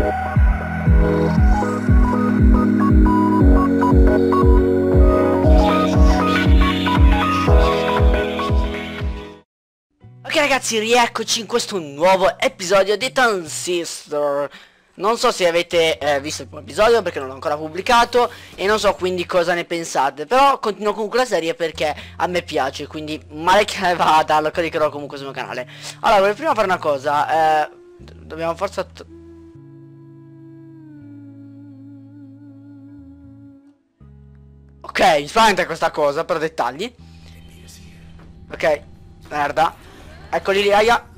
Ok ragazzi, rieccoci in questo nuovo episodio di Transistor. Non so se avete eh, visto il primo episodio perché non l'ho ancora pubblicato E non so quindi cosa ne pensate Però continuo comunque la serie perché a me piace Quindi male che vada lo caricherò comunque sul mio canale. Allora, volevo prima fare una cosa eh, Dobbiamo forza... Ok, mi spaventa questa cosa per dettagli Ok, merda Eccoli lì, aia.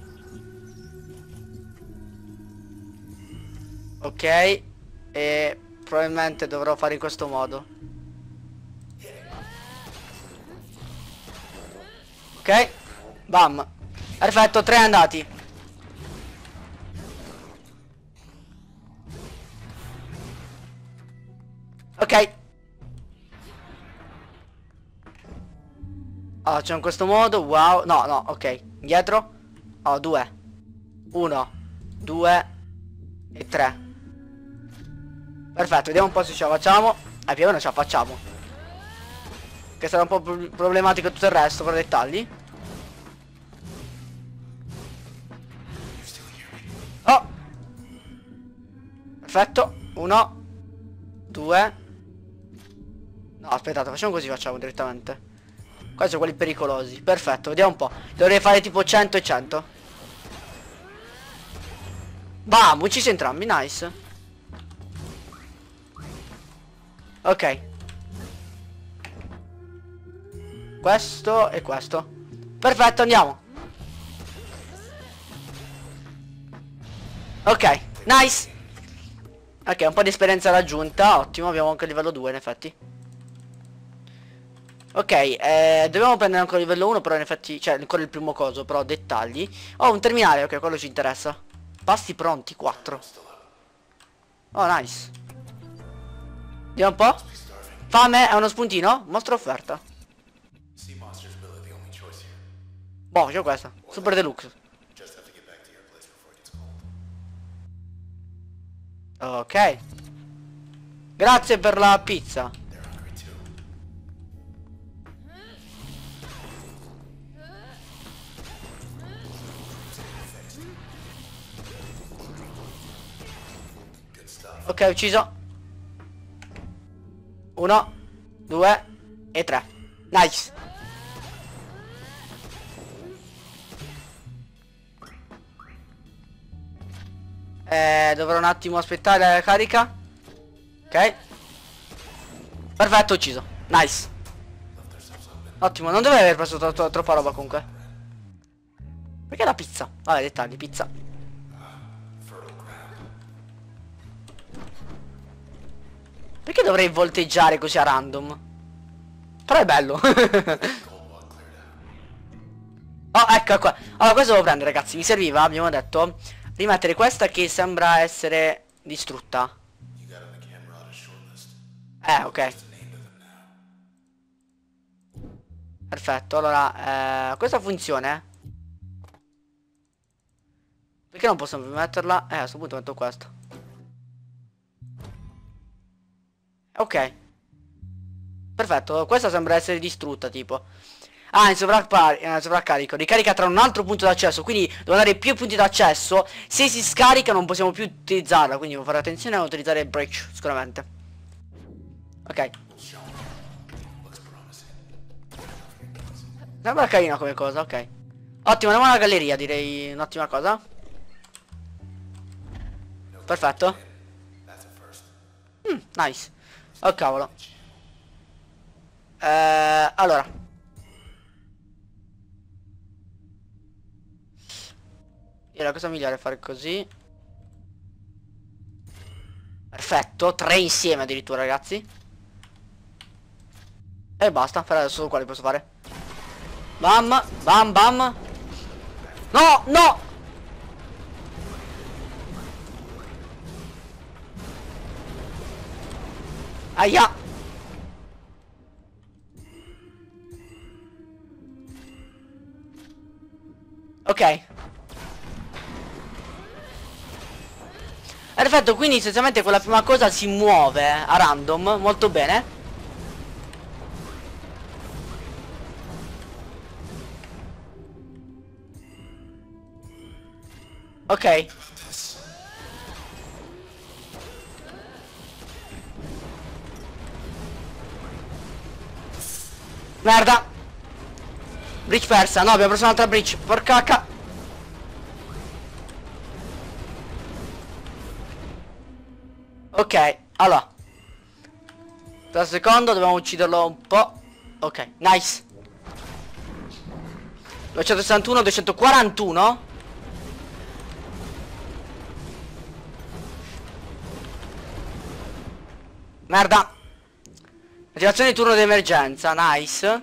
Ok. E probabilmente dovrò fare in questo modo. Ok. Bam. Perfetto, tre andati. Ok. Ah, c'è in questo modo, wow. No, no, ok. Dietro. Oh, due. Uno. Due. E tre. Perfetto, vediamo un po' se ce la facciamo. Eh, più o meno ce la facciamo. Che sarà un po' problematico tutto il resto per dettagli. Oh! Perfetto. Uno. Due. No, aspettate, facciamo così, facciamo direttamente. Questi sono quelli pericolosi. Perfetto, vediamo un po'. Dovrei fare tipo 100 e 100. Bam, uccisi entrambi, nice. Ok. Questo e questo. Perfetto, andiamo. Ok, nice. Ok, un po' di esperienza raggiunta. Ottimo, abbiamo anche il livello 2 in effetti. Ok, eh, dobbiamo prendere ancora il livello 1 però in effetti, cioè ancora il primo coso, però dettagli. Oh, un terminale, ok, quello ci interessa. Pasti pronti, 4. Oh, nice. Vediamo un po'. Fame è uno spuntino? Mostra offerta. Boh, c'ho questa. Super deluxe. Ok. Grazie per la pizza. Ok, ucciso. Uno, due e tre. Nice. Eh, dovrò un attimo aspettare la carica. Ok. Perfetto, ucciso. Nice. Ottimo, non dovevo aver preso troppa roba comunque. Perché la pizza? Vabbè, dettagli, pizza. Perché dovrei volteggiare così a random? Però è bello. oh, ecco qua. Allora, questo devo prendere, ragazzi. Mi serviva, abbiamo detto, rimettere questa che sembra essere distrutta. Eh, ok. Perfetto, allora, eh, questa funzione. Perché non posso metterla? Eh, a questo punto metto questo. Ok. Perfetto, questa sembra essere distrutta tipo. Ah, in sovraccarico. Ricarica tra un altro punto d'accesso. Quindi devo dare più punti d'accesso. Se si scarica non possiamo più utilizzarla. Quindi devo fare attenzione a utilizzare il breach, sicuramente. Ok. Sembra carina come cosa, ok. Ottimo, andiamo alla galleria, direi un'ottima cosa. Perfetto. Mm, nice. Oh cavolo. Eh, allora. Io la cosa migliore è fare così. Perfetto, tre insieme addirittura ragazzi. E basta, per adesso quali posso fare. Bam, bam, bam. No, no! Aia! Ok. Perfetto, quindi essenzialmente quella prima cosa si muove eh, a random, molto bene. Ok. Merda. Bridge persa. No, abbiamo preso un'altra bridge. Porca Ok, allora. Per secondo dobbiamo ucciderlo un po'. Ok, nice. 261, 241. Merda. Attivazione di turno di emergenza, nice.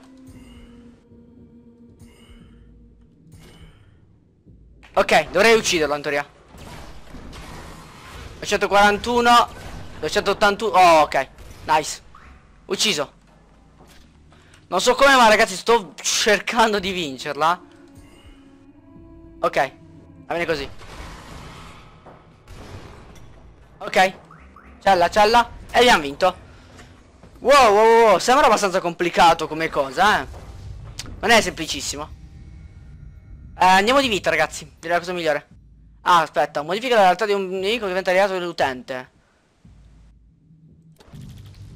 Ok, dovrei ucciderlo in teoria. 241 281 Oh ok Nice. Ucciso. Non so come ma ragazzi sto cercando di vincerla. Ok Va bene così. Ok Cella cella E abbiamo vinto wow, wow wow Sembra abbastanza complicato come cosa eh Non è semplicissimo eh, Andiamo di vita ragazzi Direi la cosa migliore Ah, aspetta, modifica la realtà di un nemico diventa aliato dell'utente.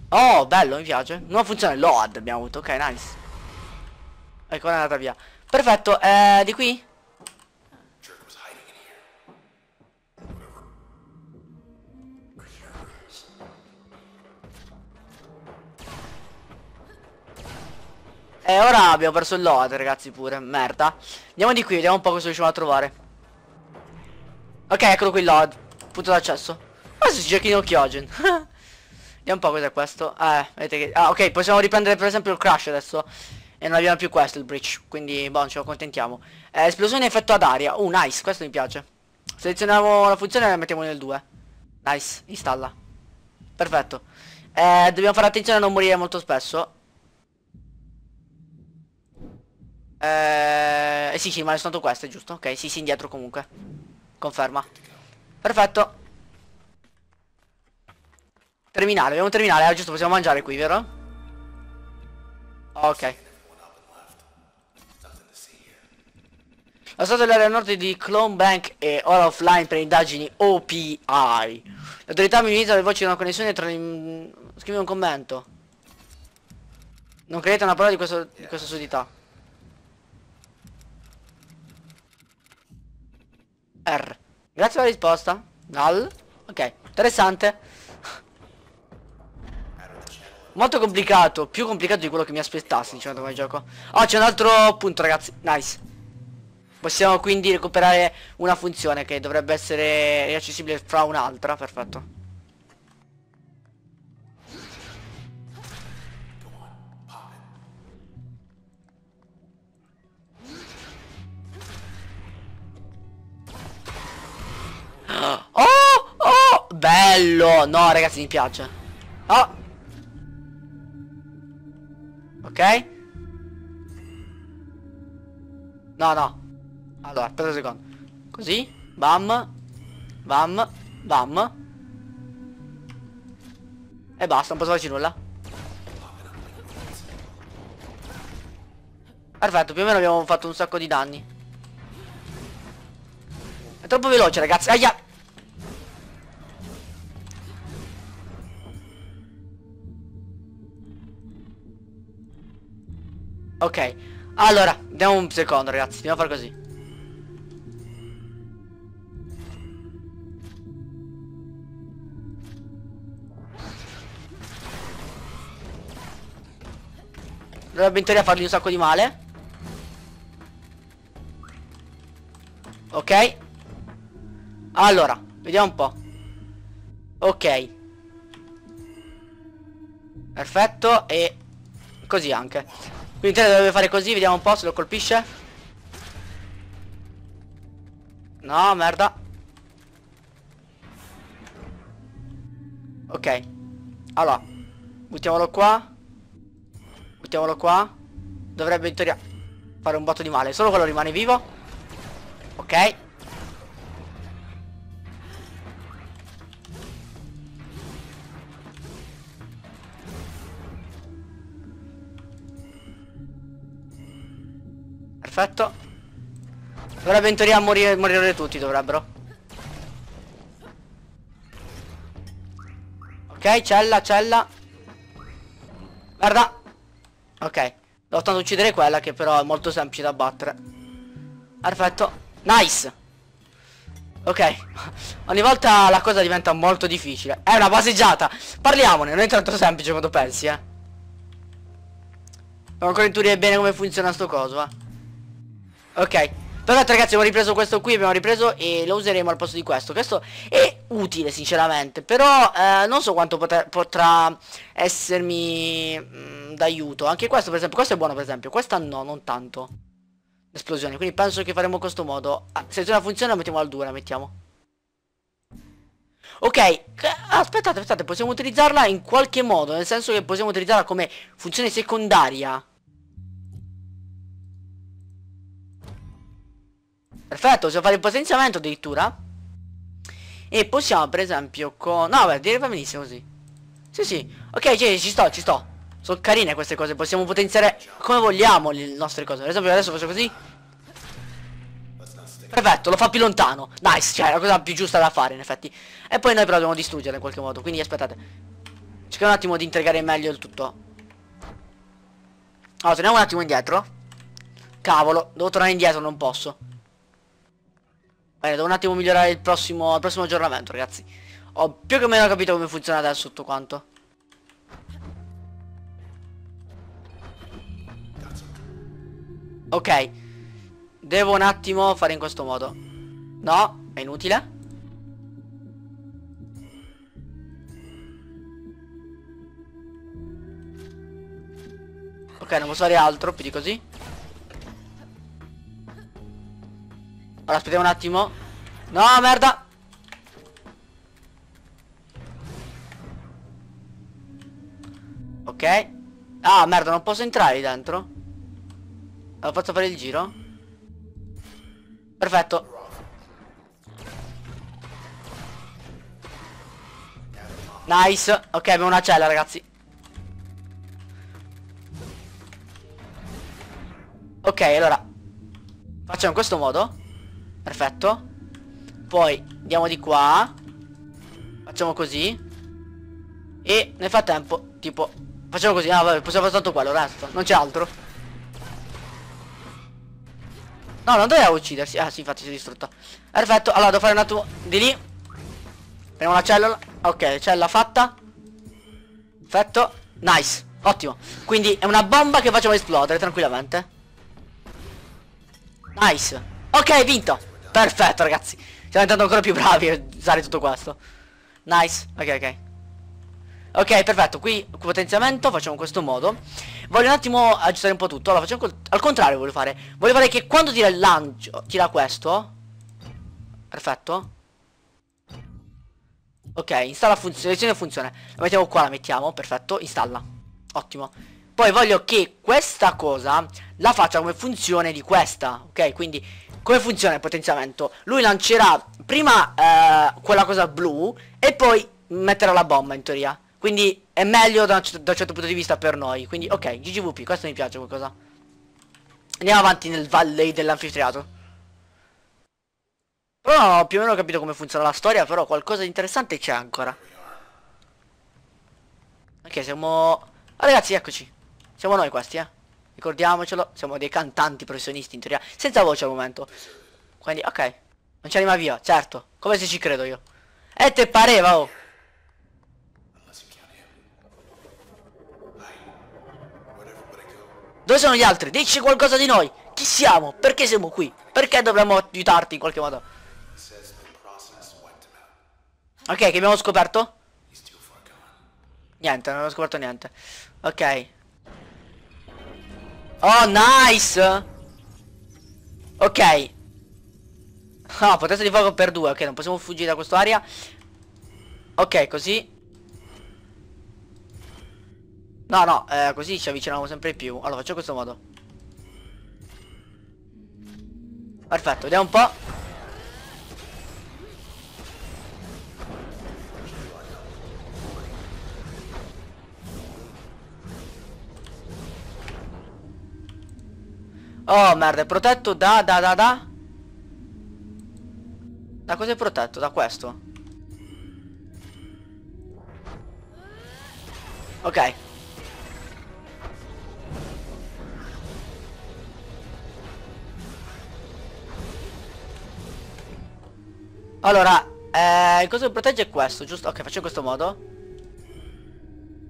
Oh, bello, mi piace. Nuova funzione load abbiamo avuto, ok, nice. Ecco, è andata via. Perfetto, eh, di qui? E ora abbiamo perso il load, ragazzi, pure. Merda. Andiamo di qui, vediamo un po' cosa riusciamo a trovare. Ok, eccolo qui il load. Punto d'accesso. Ma si giochi in Occhiogen. Vediamo un po' cos'è questo. Eh, vedete che... Ah, ok, possiamo riprendere per esempio il crash adesso. E non abbiamo più questo, il breach. Quindi, boh, ci accontentiamo. Eh, esplosione effetto ad aria. Uh, nice, questo mi piace. Selezioniamo la funzione e la mettiamo nel 2. Nice, installa. Perfetto. Eh, dobbiamo fare attenzione a non morire molto spesso. Eh, sì, sì, ma è soltanto questo, è giusto? Ok, sì, sì, indietro comunque. Conferma. Perfetto. Terminale, abbiamo un terminale, eh, giusto, possiamo mangiare qui, vero? Ok. La statua dell'area nord di Clone Bank è ora offline per indagini OPI. L'autorità minimizza le voci di una connessione tra gli... Scrivi un commento. Non credete una parola di, questo, di questa sudità. R. Grazie per la risposta. Null. Ok, interessante. Molto complicato, più complicato di quello che mi aspettassi, diciamo come gioco. Oh, c'è un altro punto, ragazzi. Nice. Possiamo quindi recuperare una funzione che dovrebbe essere riaccessibile fra un'altra. Perfetto. Bello! No, ragazzi, mi piace. Oh! Ok? No, no. Allora, aspetta un secondo. Così. Bam. Bam. Bam. E basta, non posso farci nulla. Perfetto, più o meno abbiamo fatto un sacco di danni. È troppo veloce, ragazzi. Aia! Ok Allora Andiamo un secondo ragazzi a fare così. Dovrebbe in teoria fargli un sacco di male. Ok. Allora Vediamo un po' Ok. Perfetto E Così anche quindi te deve fare così, vediamo un po' se lo colpisce. No, merda. Ok. Allora. Buttiamolo qua. Buttiamolo qua. Dovrebbe in teoria fare un botto di male. Solo quello rimane vivo. Ok. Perfetto. Dovrebbe in teoria morire, morire tutti, dovrebbero. Ok, cella, cella. Guarda. Ok. Devo tanto uccidere quella che però è molto semplice da battere. Perfetto. Nice. Ok. Ogni volta la cosa diventa molto difficile. È una passeggiata. Parliamone, non è tanto semplice quando pensi, eh. Devo ancora intuire bene come funziona sto coso, eh. Ok. Perfetto ragazzi abbiamo ripreso questo qui Abbiamo ripreso e lo useremo al posto di questo. Questo è utile sinceramente Però eh, non so quanto potrà, essermi mm, d'aiuto. Anche questo per esempio Questo è buono per esempio. Questa no non tanto. Esplosioni Quindi penso che faremo questo modo. Ah, Se una funzione la mettiamo al 2 la mettiamo. Ok, aspettate, aspettate, possiamo utilizzarla in qualche modo, nel senso che possiamo utilizzarla come funzione secondaria. Perfetto, possiamo fare il potenziamento addirittura. E possiamo per esempio con... No, beh, direi va benissimo così. Sì, sì. Ok, ci, ci sto, ci sto. Sono carine queste cose. Possiamo potenziare come vogliamo le nostre cose. Per esempio adesso faccio così. Perfetto, lo fa più lontano. Nice, cioè è la cosa più giusta da fare in effetti. E poi noi però dobbiamo distruggerla in qualche modo. Quindi aspettate. Cerchiamo un attimo di integrare meglio il tutto. Allora, torniamo un attimo indietro. Cavolo, devo tornare indietro, non posso. Bene, devo un attimo migliorare il prossimo, il prossimo aggiornamento, ragazzi. Ho più che meno capito come funziona adesso tutto quanto. Ok. Devo un attimo fare in questo modo. No, è inutile. Ok, non posso fare altro più di così. Allora aspettiamo un attimo. No merda! Ok. Ah merda non posso entrare lì dentro? Allora faccio fare il giro? Perfetto. Nice. Ok abbiamo una cella ragazzi. Ok allora. Facciamo in questo modo Perfetto. Poi andiamo di qua. Facciamo così. E nel frattempo Tipo Facciamo così. Ah vabbè possiamo fare tanto quello resto. Non c'è altro. No non doveva uccidersi. Ah sì infatti si è distrutto Perfetto. Allora devo fare un attimo Di lì. Prendiamo la cellula. Ok cella fatta. Perfetto. Nice. Ottimo. Quindi è una bomba che facciamo esplodere tranquillamente. Nice. Ok vinto Perfetto ragazzi. Stiamo diventando ancora più bravi a usare tutto questo. Nice. Ok ok. Ok perfetto. Qui potenziamento Facciamo in questo modo. Voglio un attimo aggiustare un po' tutto. Allora facciamo al contrario voglio fare. Voglio fare che quando tira il lancio Tira questo. Perfetto. Ok installa funzione Selezione funzione La mettiamo qua La mettiamo. Perfetto Installa. Ottimo. Poi voglio che questa cosa La faccia come funzione di questa. Ok quindi come funziona il potenziamento? Lui lancerà prima eh, quella cosa blu e poi metterà la bomba in teoria. Quindi è meglio da, da un certo punto di vista per noi. Quindi ok, GGVP, questo mi piace qualcosa. Andiamo avanti nel valley dell'anfiteatro. Però ho più o meno capito come funziona la storia, però qualcosa di interessante c'è ancora. Ok, siamo... Ah, ragazzi, eccoci. Siamo noi questi, eh. Ricordiamocelo, siamo dei cantanti professionisti in teoria, senza voce al momento. Quindi, ok. Non ci anima via, certo. Come se ci credo io. E te pareva, oh. Dove sono gli altri? Dici qualcosa di noi. Chi siamo? Perché siamo qui? Perché dovremmo aiutarti in qualche modo? Ok, che abbiamo scoperto? Niente, non abbiamo scoperto niente. Ok. Oh, nice! Ok. Ah, potenza di fuoco per due. Ok, non possiamo fuggire da quest'area. Ok, così. No, no, eh, così ci avviciniamo sempre più. Allora, faccio questo modo. Perfetto, vediamo un po'. Oh merda, è protetto da da da da? Da cosa è protetto? Da questo? Ok. Allora eh, il coso che protegge è questo, giusto? Ok, faccio in questo modo.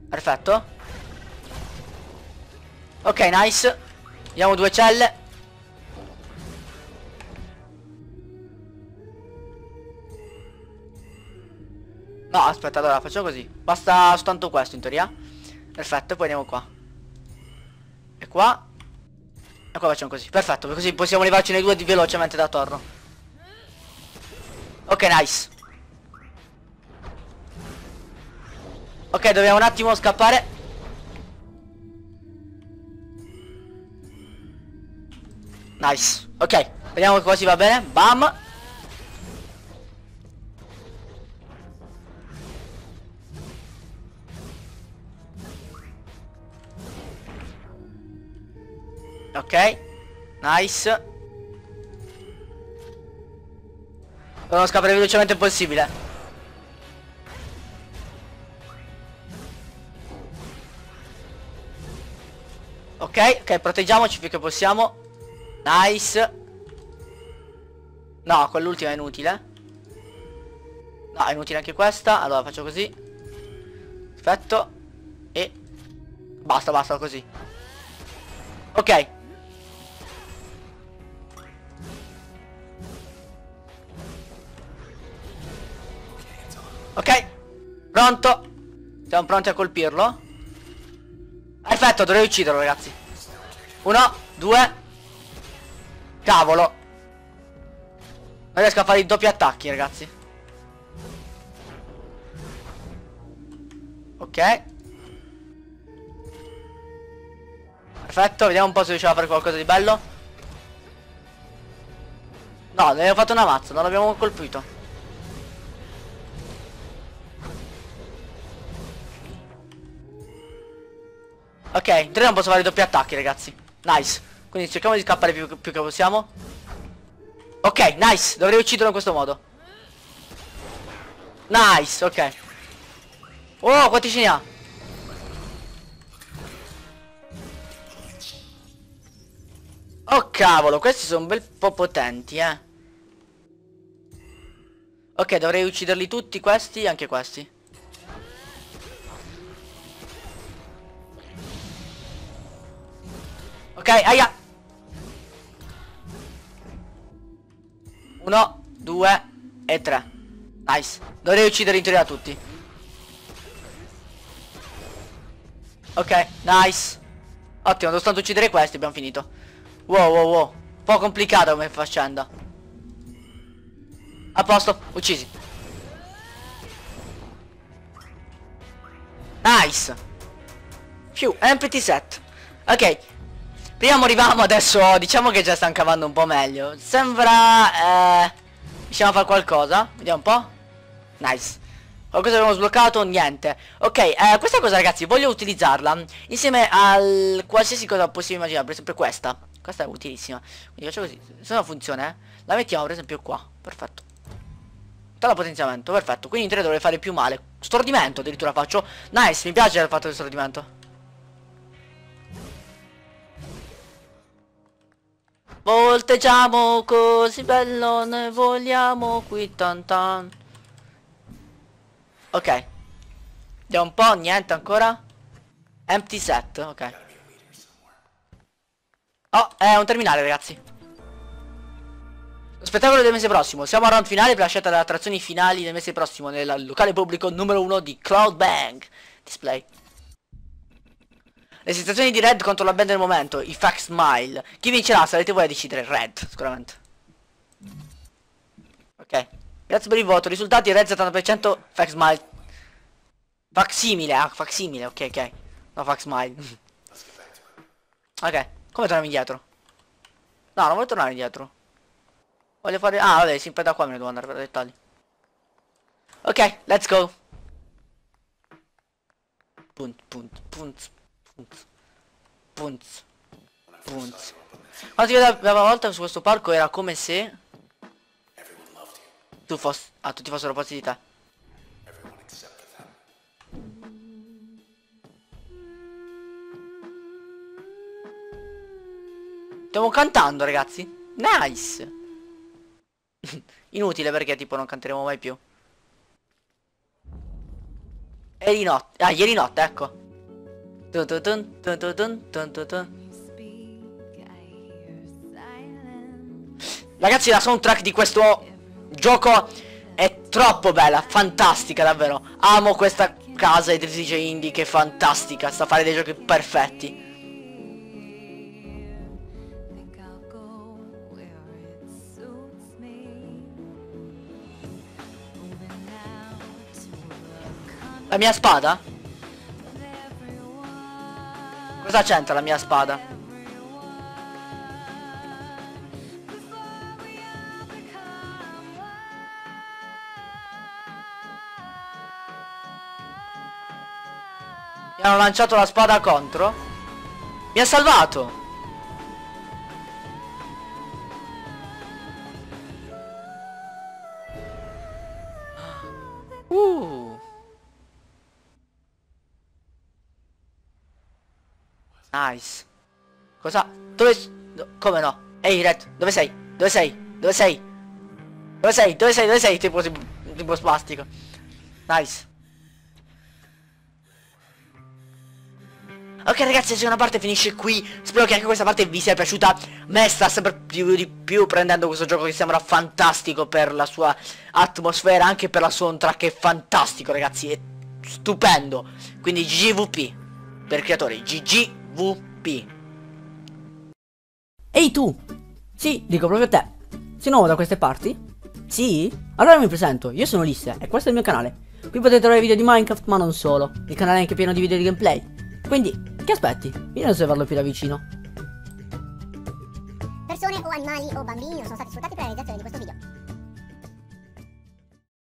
Perfetto. Ok, nice Abbiamo due celle No, aspetta, allora facciamo così. Basta soltanto questo in teoria. Perfetto, poi andiamo qua. E qua. E qua facciamo così. Perfetto, così possiamo levarci nei due di velocemente da torno Ok, nice. Ok, dobbiamo un attimo scappare Nice. Ok, vediamo che così va bene. Bam. Ok Nice. Dobbiamo scappare velocemente possibile Ok, ok, proteggiamoci finché possiamo Nice. No, quell'ultima è inutile. No, è inutile anche questa. Allora faccio così. Perfetto. E Basta, basta così. Ok. Ok. Pronto. Siamo pronti a colpirlo. Perfetto, dovrei ucciderlo ragazzi. Uno, due Cavolo Non riesco a fare i doppi attacchi ragazzi. Ok. Perfetto, vediamo un po' se riusciamo a fare qualcosa di bello. No, ne abbiamo fatto una mazza, non l'abbiamo colpito. Ok, teoria non posso fare doppi attacchi ragazzi. Nice Quindi cerchiamo di scappare più, più che possiamo. Ok, nice. Dovrei ucciderlo in questo modo. Nice, ok. Oh, quanti ce ne ha? Oh cavolo, questi sono un bel po' potenti, eh. Ok, dovrei ucciderli tutti questi e anche questi. Ok, aia. Uno, due e tre. Nice. Dovrei uccidere in teoria tutti. Ok, nice. Ottimo, soltanto uccidere questi, abbiamo finito. Wow, wow, wow. Un po' complicata come faccenda. A posto, uccisi. Nice. Più, empty set. Ok, Prima morivamo, adesso diciamo che già stanno cavando un po' meglio. Sembra... Eh, riusciamo a fare qualcosa. Vediamo un po'. Nice. Qualcosa abbiamo sbloccato? Niente. Ok, eh, questa cosa ragazzi, voglio utilizzarla insieme al qualsiasi cosa possibile immaginare. Per esempio questa. Questa è utilissima. Quindi faccio così. Se non funziona, eh, la mettiamo per esempio qua. Perfetto. Tale potenziamento, perfetto. Quindi in teoria dovrei fare più male. Stordimento addirittura faccio. Nice, mi piace il fatto del stordimento. Volteggiamo così bello, ne vogliamo qui tan tan. Ok. Vediamo un po', niente ancora. Empty set, ok. Oh, è un terminale ragazzi. Spettacolo del mese prossimo. Siamo al round finale per la scelta delle attrazioni finali del mese prossimo nel locale pubblico numero 1 di Cloud Bang Display. Le sensazioni di Red contro la band del momento, i Fax Smile. Chi vincerà sarete voi a decidere, Red, sicuramente. Ok. Grazie per il voto. Risultati Red 70%, Fax Smile. Facsimile, ah, facsimile, ok, ok. No, Fax Smile. ok, come torniamo indietro? No, non voglio tornare indietro. Voglio fare... Ah, vabbè, sempre da qua me ne devo andare per dettagli. Ok, let's go. Punt, punt, punt. Punz. Punz. Quando ti la prima volta su questo palco era come se tu fossi... Ah, tutti fossero posti di te. Stiamo cantando, ragazzi. Nice. Inutile perché tipo non canteremo mai più. E di notte. Ah, ieri notte, ecco. Dun dun dun. Ragazzi, la soundtrack di questo gioco è troppo bella, fantastica davvero. Amo questa casa editrice indie che è fantastica, sta a fare dei giochi perfetti. La mia spada? Cosa c'entra la mia spada? Mi hanno lanciato la spada contro? Mi ha salvato! Nice. Cosa? Dove... Do come no? Ehi Red, dove sei? Dove sei? Dove sei? Dove sei? Dove sei? Dove sei? Tipo, tipo, spastico. Nice. Ok ragazzi, la seconda parte finisce qui Spero che anche questa parte vi sia piaciuta Me sta sempre più di più prendendo questo gioco che sembra fantastico Per la sua atmosfera Anche per la soundtrack che è fantastico ragazzi È stupendo Quindi GGVP Per creatori GG VP. Ehi tu! Sì, dico proprio a te. Sei nuovo da queste parti? Sì? Allora mi presento, io sono Ulisse e questo è il mio canale. Qui potete trovare video di Minecraft ma non solo. Il canale è anche pieno di video di gameplay. Quindi, che aspetti? Vieni a osservarlo più da vicino. Persone o animali o bambini non sono stati sfruttati per la realizzazione di questo video.